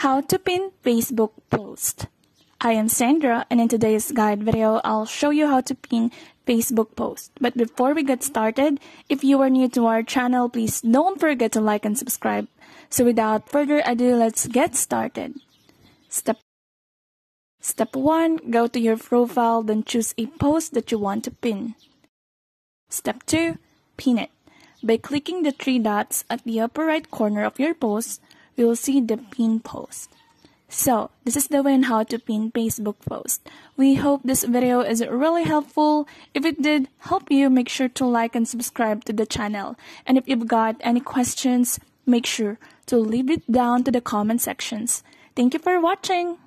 How to pin Facebook post. I am Sandra and in today's guide video I'll show you how to pin Facebook post. But before we get started, if you are new to our channel, please don't forget to like and subscribe. So without further ado, let's get started. Step Step 1. Go to your profile, then choose a post that you want to pin. Step 2. Pin it. By clicking the three dots at the upper right corner of your post, you will see the pin post. So, this is the way on how to pin Facebook post. We hope this video is really helpful. If it did help you, make sure to like and subscribe to the channel. And if you've got any questions, make sure to leave it down to the comment sections. Thank you for watching!